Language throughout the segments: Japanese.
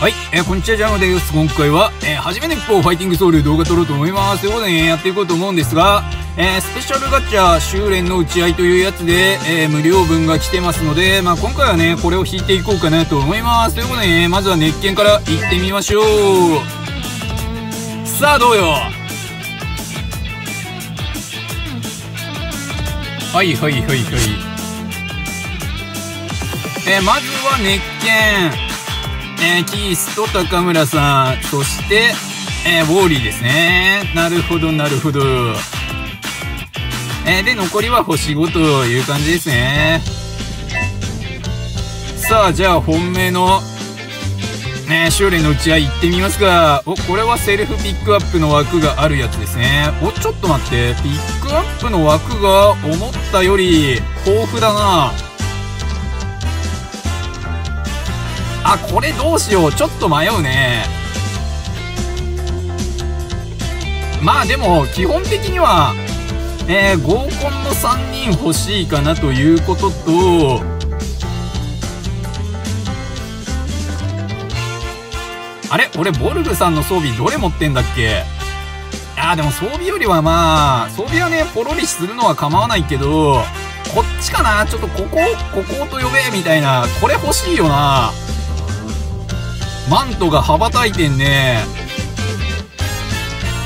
はい、えー、こんにちは、ジャンゴです。今回は、えー、初めて一方ファイティングソウル動画撮ろうと思います。ということで、ね、やっていこうと思うんですが、えー、スペシャルガチャ修練の打ち合いというやつで、え、無料分が来てますので、まあ、今回はね、これを引いていこうかなと思います。ということでね、まずは熱拳から行ってみましょう。さあ、どうよ。はいはいはいはい。え、まずは熱拳。えー、キースと高村さん、そして、えー、ウォーリーですね。なるほど、なるほど。えー、で、残りは星5という感じですね。さあ、じゃあ本命の、ね、修練の打ち合い行ってみますか。お、これはセルフピックアップの枠があるやつですね。お、ちょっと待って。ピックアップの枠が思ったより豊富だな。あ、これどうしよう。ちょっと迷うね。まあでも、基本的には、えー、合コンの3人欲しいかなということと、あれ？俺、ボルグさんの装備どれ持ってんだっけ？あーでも装備よりはまあ、装備はね、ポロリするのは構わないけど、こっちかな？ちょっとここ、ここと呼べみたいな。これ欲しいよな。マントが羽ばたいてんね。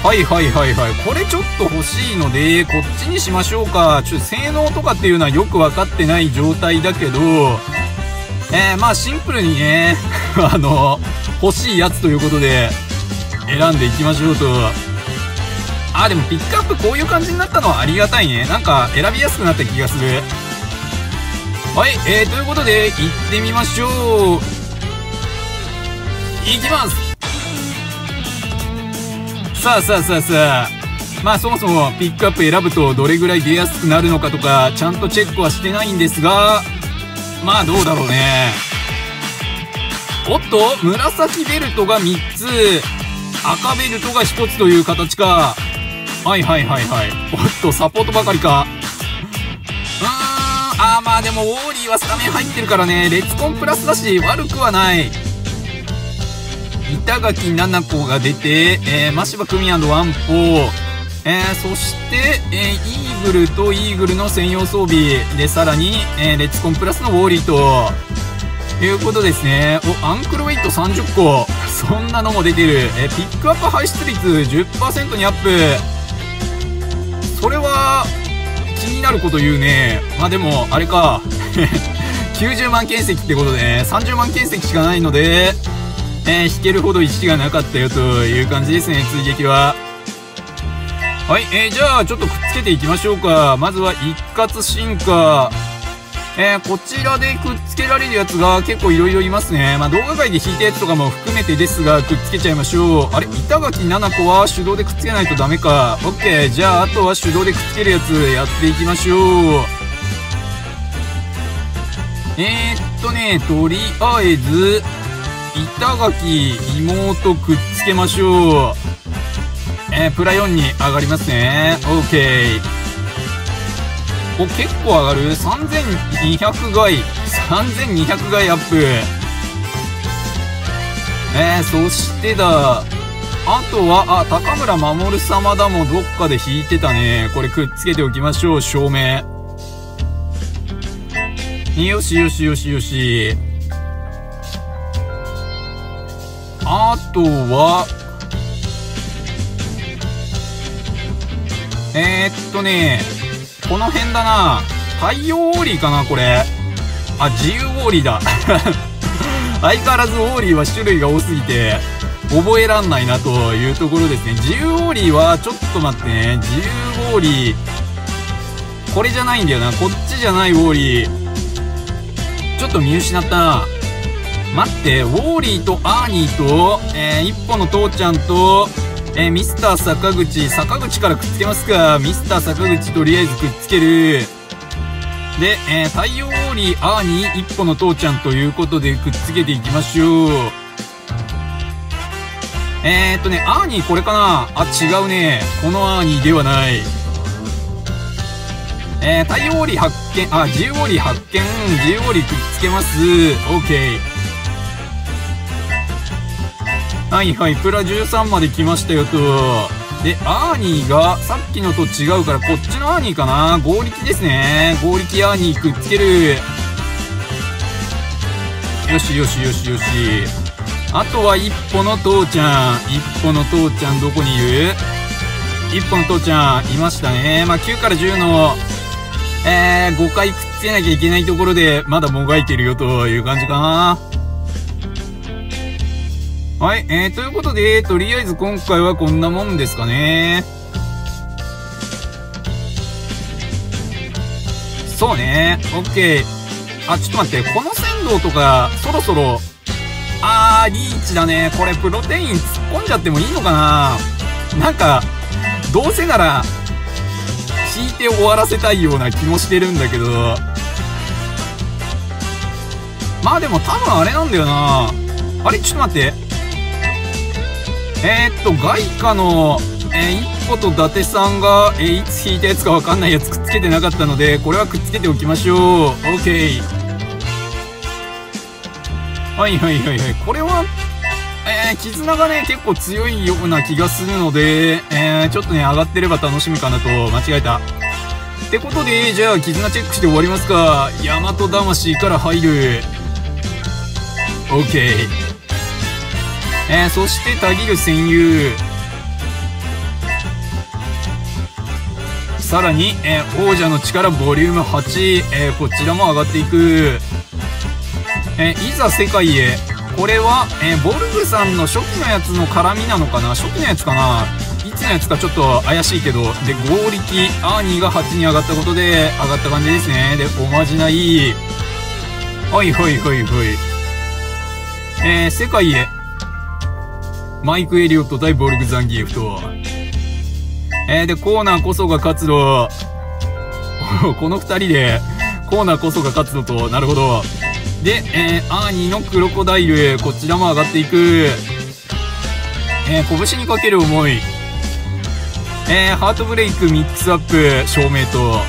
はいはいはいはい。これちょっと欲しいので、こっちにしましょうか。ちょっと性能とかっていうのはよくわかってない状態だけど、えー、まあシンプルにね、あの、欲しいやつということで、選んでいきましょうと。あ、でもピックアップこういう感じになったのはありがたいね。なんか選びやすくなった気がする。はい、えー、ということで、行ってみましょう。いきます。さあさあさあさあ。まあそもそもピックアップ選ぶとどれぐらい出やすくなるのかとかちゃんとチェックはしてないんですがまあどうだろうね。おっと紫ベルトが3つ。赤ベルトが1つという形か。はいはいはいはい。おっとサポートばかりか。うーん。あーまあでもウォーリーはスタメン入ってるからね。レッツコンプラスだし悪くはない。板垣奈々子が出て、えー、真柴組ワンポーえー、そして、えー、イーグルとイーグルの専用装備で、さらに、えー、レッツコンプラスのウォーリーと、いうことですね。お、アンクルウェイト30個。そんなのも出てる。えピックアップ排出率10%にアップ。それは、気になること言うね。まあでも、あれか。90万件石ってことでね、30万件石しかないので、えー、引けるほど石がなかったよという感じですね、追撃は。はい、えー、じゃあちょっとくっつけていきましょうか。まずは一括進化。えー、こちらでくっつけられるやつが結構いろいろいますね。まあ、動画外で引いたやつとかも含めてですが、くっつけちゃいましょう。あれ板垣奈々子は手動でくっつけないとダメか。オッケー。じゃあ、あとは手動でくっつけるやつやっていきましょう。えー、っとね、とりあえず、板垣妹くっつけましょう。えー、プラ4に上がりますね。OK。お、結構上がる ?3200 回。3200回アップ。えー、そしてだ。あとは、あ、高村守様だもどっかで引いてたね。これくっつけておきましょう、照明。よしよしよしよし。あとは、えー、っとね、この辺だな。太陽ウォーリーかな、これ。あ、自由ウォーリーだ。相変わらずウォーリーは種類が多すぎて、覚えらんないなというところですね。自由ウォーリーは、ちょっと待ってね。自由ウォーリー、これじゃないんだよな。こっちじゃないウォーリー。ちょっと見失ったな。待って、ウォーリーとアーニーと、えー、一歩の父ちゃんと、えー、ミスター坂口、坂口からくっつけますか。ミスター坂口とりあえずくっつける。で、えー、太陽ウォーリー、アーニー、一歩の父ちゃんということでくっつけていきましょう。えー、っとね、アーニーこれかなあ、違うね。このアーニーではない。えー、太陽ウォーリー発見、あ、自由ウォーリー発見、自由ウォーリーくっつけます。OK。はいはい、プラ13まで来ましたよと。で、アーニーがさっきのと違うから、こっちのアーニーかな合力ですね。合力アーニーくっつける。よしよしよしよし。あとは一歩の父ちゃん。一歩の父ちゃんどこにいる？一歩の父ちゃんいましたね。まあ、9から10の、えー、5回くっつけなきゃいけないところで、まだもがいてるよという感じかな。はい、えー、ということで、とりあえず今回はこんなもんですかね。そうね、オッケー。あ、ちょっと待って、この線路とか、そろそろ、あー、リーチだね。これ、プロテイン突っ込んじゃってもいいのかななんか、どうせなら、引いて終わらせたいような気もしてるんだけど、まあでも多分あれなんだよなあれちょっと待って。えー、っと、外貨の、えー、一歩と伊達さんが、えー、いつ引いたやつかわかんないやつくっつけてなかったので、これはくっつけておきましょう。OK。はいはいはいはい。これは、えー、絆がね、結構強いような気がするので、えー、ちょっとね、上がってれば楽しみかなと、間違えた。ってことで、じゃあ、絆チェックして終わりますか。大和魂から入る。OK。えー、そしてたぎる戦友。さらに、えー、王者の力ボリューム8、えー、こちらも上がっていく、えいざ世界へ。これは、えボルグさんの初期のやつの絡みなのかな？初期のやつかな？いつのやつかちょっと怪しいけど。で合力アーニーが8に上がったことで上がった感じですね。でおまじない。はいはいはいはい。えー、世界へ。マイク・エリオット対ボルグ・ザンギエフと。えー、で、コーナーこそが勝つの。この二人で、コーナーこそが勝つのと、なるほど。で、えー、アーニーのクロコダイル、こちらも上がっていく。えー、拳にかける思い。えー、ハートブレイクミックスアップ、照明と。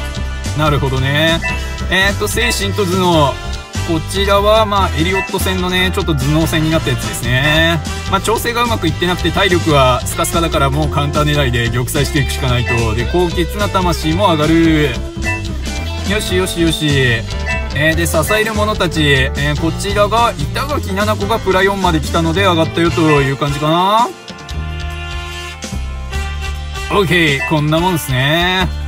なるほどね。えー、っと、精神と頭脳。こちらは、まあ、エリオット戦のね、ちょっと頭脳戦になったやつですね。まあ、調整がうまくいってなくて、体力はスカスカだからもうカウンター狙いで玉砕していくしかないと。で、高潔な魂も上がる。よしよしよし。えー、で、支える者たち、えー、こちらが、板垣七子がプラ4まで来たので上がったよという感じかな。OK、こんなもんですね。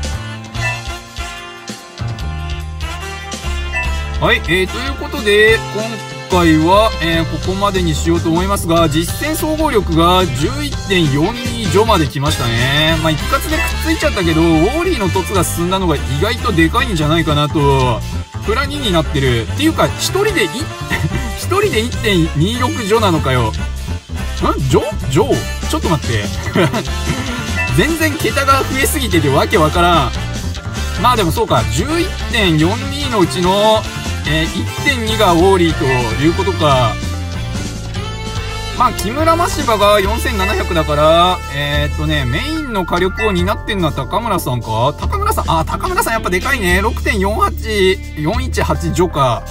はい、えー、ということで、今回は、えー、ここまでにしようと思いますが、実戦総合力が11.42乗まで来ましたね。まあ、一括でくっついちゃったけど、ウォーリーの凸が進んだのが意外とでかいんじゃないかなと、プラ2になってる。っていうか、一人で1、一人で1.26乗なのかよ。ん？乗乗ちょっと待って。全然桁が増えすぎててわけわからん。まあでもそうか、11.42のうちのえー、1.2がウォーリーということか。まあ、木村真柴が4700だから、えー、っとね、メインの火力を担ってんのは高村さんか？高村さん、あ、高村さんやっぱでかいね。6.48、418ジョカ。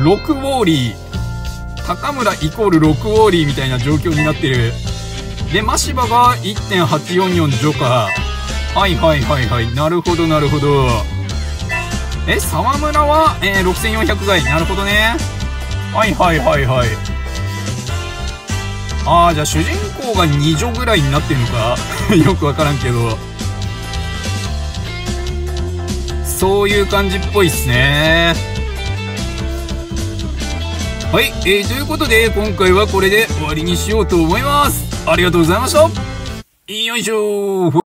6ウォーリー。高村イコール6ウォーリーみたいな状況になってる。で、真柴が1.844ジョカ。はいはいはいはい。なるほどなるほど。え、沢村は、えー、6400台。なるほどね。はいはいはいはい。ああ、じゃあ主人公が2女ぐらいになってんのか？よくわからんけど。そういう感じっぽいっすね。はい、えー、ということで、今回はこれで終わりにしようと思います。ありがとうございました。よいしょ